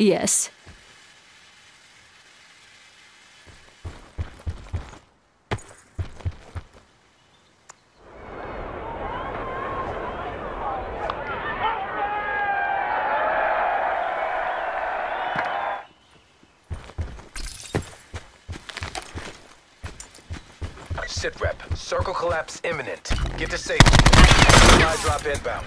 Yes. Sitrep, circle collapse imminent. Get to safety. Supply drop inbound.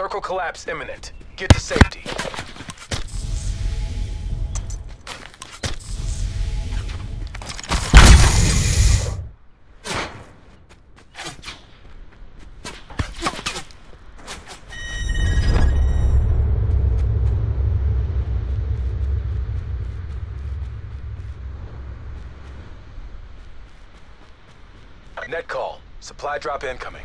Circle collapse imminent. Get to safety. Net call. Supply drop incoming.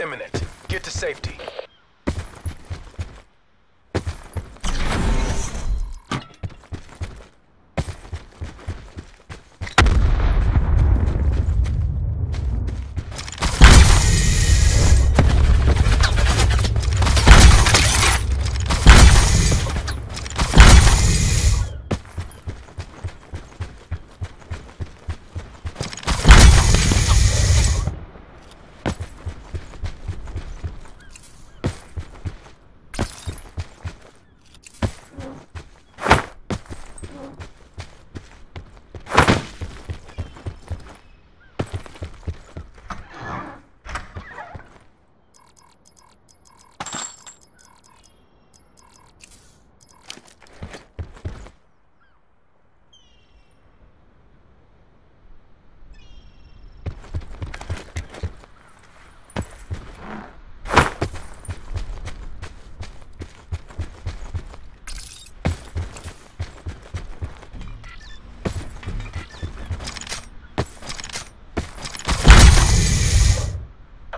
Imminent. Get to safety.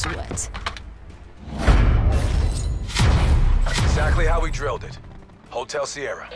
sweat. Exactly how we drilled it. Hotel Sierra.